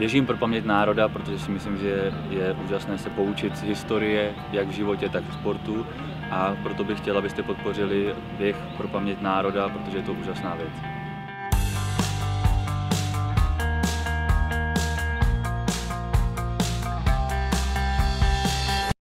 Běžím pro paměť národa, protože si myslím, že je úžasné se poučit z historie, jak v životě, tak v sportu. A proto bych chtěl, abyste podpořili běh pro paměť národa, protože je to úžasná věc.